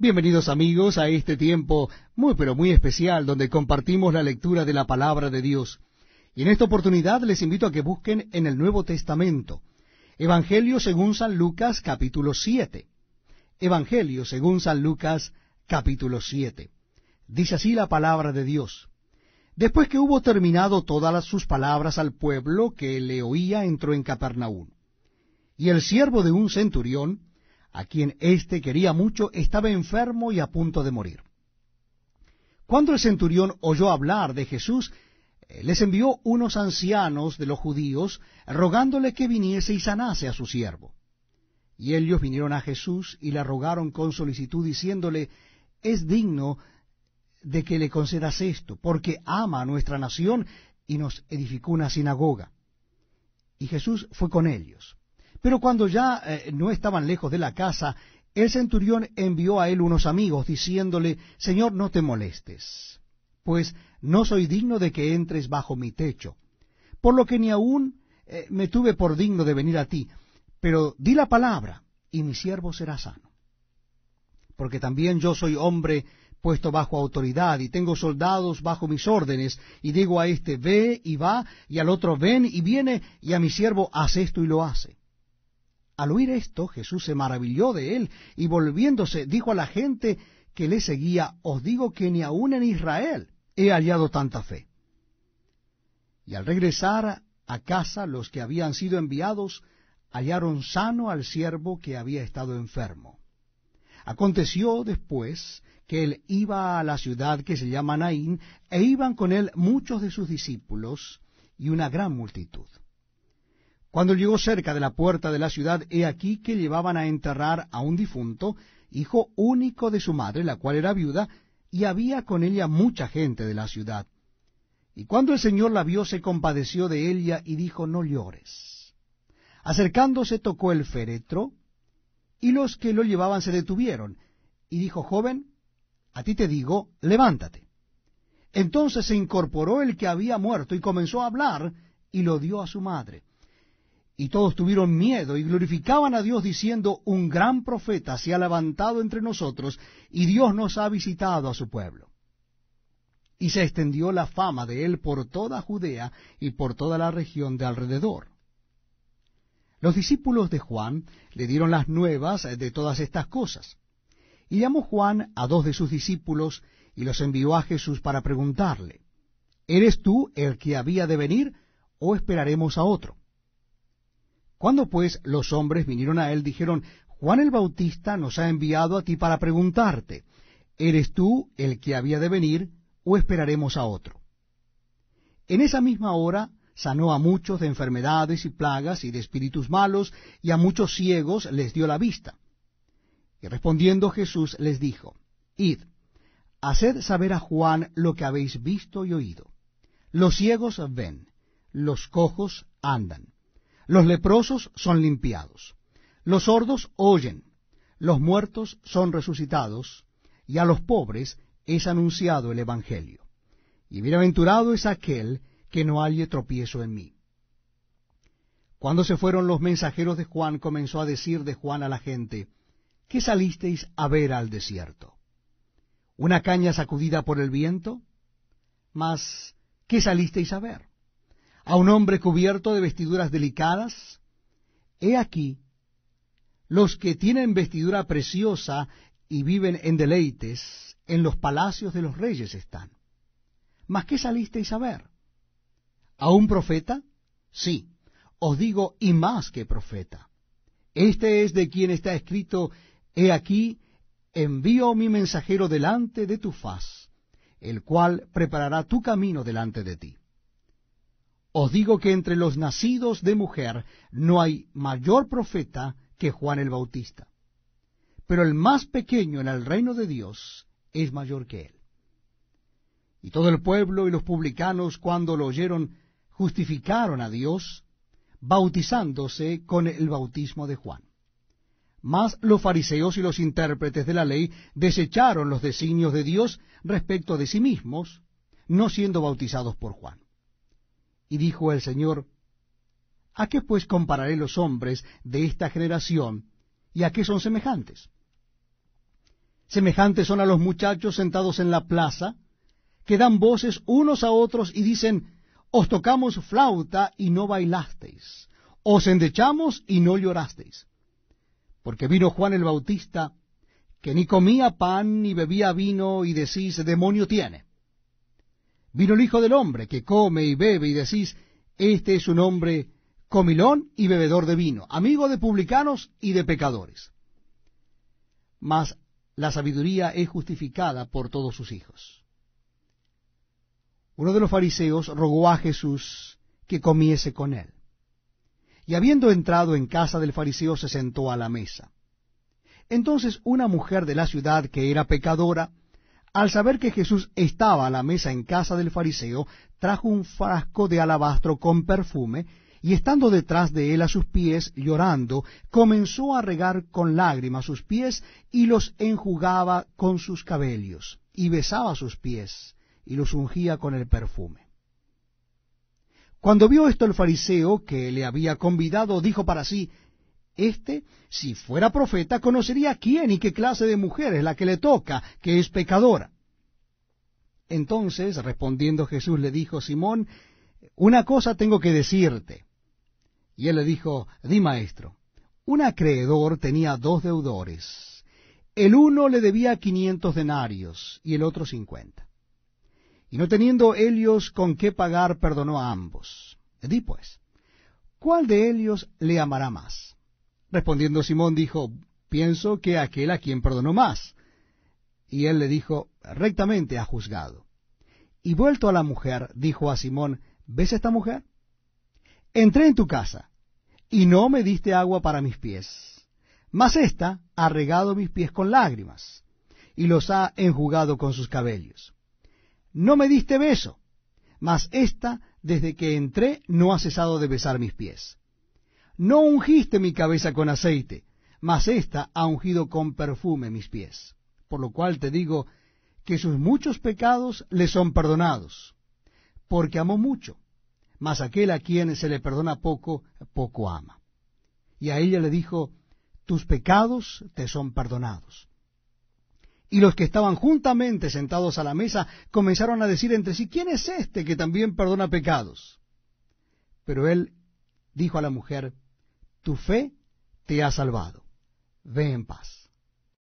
Bienvenidos amigos a este tiempo muy pero muy especial donde compartimos la lectura de la palabra de Dios. Y en esta oportunidad les invito a que busquen en el Nuevo Testamento Evangelio según San Lucas capítulo 7. Evangelio según San Lucas capítulo 7. Dice así la palabra de Dios. Después que hubo terminado todas sus palabras al pueblo que le oía, entró en Capernaum. Y el siervo de un centurión, a quien éste quería mucho, estaba enfermo y a punto de morir. Cuando el centurión oyó hablar de Jesús, eh, les envió unos ancianos de los judíos, rogándole que viniese y sanase a su siervo. Y ellos vinieron a Jesús y le rogaron con solicitud, diciéndole, es digno de que le concedas esto, porque ama a nuestra nación y nos edificó una sinagoga. Y Jesús fue con ellos. Pero cuando ya eh, no estaban lejos de la casa, el centurión envió a él unos amigos, diciéndole, Señor, no te molestes, pues no soy digno de que entres bajo mi techo, por lo que ni aún eh, me tuve por digno de venir a ti, pero di la palabra, y mi siervo será sano. Porque también yo soy hombre puesto bajo autoridad, y tengo soldados bajo mis órdenes, y digo a este, ve y va, y al otro, ven y viene, y a mi siervo, hace esto y lo hace. Al oír esto, Jesús se maravilló de él, y volviéndose, dijo a la gente que le seguía, os digo que ni aun en Israel he hallado tanta fe. Y al regresar a casa, los que habían sido enviados hallaron sano al siervo que había estado enfermo. Aconteció después que él iba a la ciudad que se llama Naín, e iban con él muchos de sus discípulos y una gran multitud. Cuando llegó cerca de la puerta de la ciudad, he aquí que llevaban a enterrar a un difunto, hijo único de su madre, la cual era viuda, y había con ella mucha gente de la ciudad. Y cuando el Señor la vio, se compadeció de ella y dijo, no llores. Acercándose tocó el féretro, y los que lo llevaban se detuvieron, y dijo, joven, a ti te digo, levántate. Entonces se incorporó el que había muerto y comenzó a hablar, y lo dio a su madre. Y todos tuvieron miedo y glorificaban a Dios diciendo, un gran profeta se ha levantado entre nosotros y Dios nos ha visitado a su pueblo. Y se extendió la fama de él por toda Judea y por toda la región de alrededor. Los discípulos de Juan le dieron las nuevas de todas estas cosas. Y llamó Juan a dos de sus discípulos y los envió a Jesús para preguntarle, ¿Eres tú el que había de venir o esperaremos a otro? Cuando pues los hombres vinieron a él, dijeron, Juan el Bautista nos ha enviado a ti para preguntarte, ¿eres tú el que había de venir o esperaremos a otro? En esa misma hora sanó a muchos de enfermedades y plagas y de espíritus malos, y a muchos ciegos les dio la vista. Y respondiendo Jesús les dijo, Id, haced saber a Juan lo que habéis visto y oído. Los ciegos ven, los cojos andan los leprosos son limpiados, los sordos oyen, los muertos son resucitados, y a los pobres es anunciado el Evangelio. Y bienaventurado es aquel que no halle tropiezo en mí. Cuando se fueron los mensajeros de Juan, comenzó a decir de Juan a la gente, ¿qué salisteis a ver al desierto? ¿Una caña sacudida por el viento? Mas, ¿qué salisteis a ver? A un hombre cubierto de vestiduras delicadas? He aquí, los que tienen vestidura preciosa y viven en deleites, en los palacios de los reyes están. ¿Mas qué salisteis a ver? ¿A un profeta? Sí, os digo, y más que profeta. Este es de quien está escrito, He aquí, envío mi mensajero delante de tu faz, el cual preparará tu camino delante de ti. Os digo que entre los nacidos de mujer no hay mayor profeta que Juan el Bautista. Pero el más pequeño en el reino de Dios es mayor que él. Y todo el pueblo y los publicanos cuando lo oyeron justificaron a Dios, bautizándose con el bautismo de Juan. Mas los fariseos y los intérpretes de la ley desecharon los designios de Dios respecto de sí mismos, no siendo bautizados por Juan. Y dijo el Señor, ¿A qué pues compararé los hombres de esta generación y a qué son semejantes? Semejantes son a los muchachos sentados en la plaza, que dan voces unos a otros y dicen, os tocamos flauta y no bailasteis, os endechamos y no llorasteis. Porque vino Juan el Bautista, que ni comía pan ni bebía vino, y decís, demonio tiene. Vino el Hijo del Hombre, que come y bebe, y decís, este es un hombre comilón y bebedor de vino, amigo de publicanos y de pecadores. Mas la sabiduría es justificada por todos sus hijos. Uno de los fariseos rogó a Jesús que comiese con él. Y habiendo entrado en casa del fariseo se sentó a la mesa. Entonces una mujer de la ciudad que era pecadora, al saber que Jesús estaba a la mesa en casa del fariseo, trajo un frasco de alabastro con perfume, y estando detrás de él a sus pies, llorando, comenzó a regar con lágrimas sus pies y los enjugaba con sus cabellos, y besaba sus pies, y los ungía con el perfume. Cuando vio esto el fariseo que le había convidado, dijo para sí, Este, si fuera profeta, conocería quién y qué clase de mujer es la que le toca, que es pecadora. Entonces, respondiendo Jesús, le dijo, Simón, una cosa tengo que decirte. Y él le dijo, di maestro, un acreedor tenía dos deudores. El uno le debía quinientos denarios y el otro cincuenta. Y no teniendo ellos con qué pagar, perdonó a ambos. Di pues, ¿cuál de ellos le amará más? Respondiendo Simón dijo, pienso que aquel a quien perdonó más. Y él le dijo, rectamente ha juzgado. Y vuelto a la mujer, dijo a Simón, ¿ves esta mujer? Entré en tu casa, y no me diste agua para mis pies, mas ésta ha regado mis pies con lágrimas, y los ha enjugado con sus cabellos. No me diste beso, mas ésta, desde que entré, no ha cesado de besar mis pies. No ungiste mi cabeza con aceite, mas ésta ha ungido con perfume mis pies. Por lo cual te digo que sus muchos pecados le son perdonados, porque amó mucho mas aquel a quien se le perdona poco, poco ama. Y a ella le dijo, tus pecados te son perdonados. Y los que estaban juntamente sentados a la mesa comenzaron a decir entre sí, ¿quién es este que también perdona pecados? Pero él dijo a la mujer, tu fe te ha salvado, ve en paz.